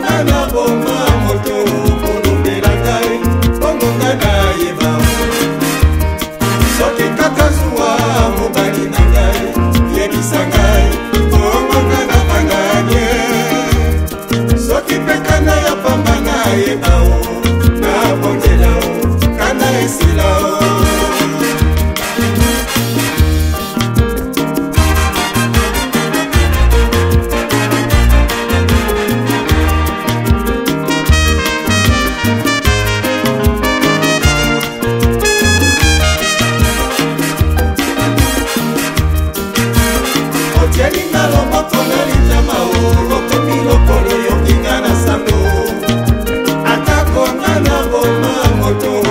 no, no. foto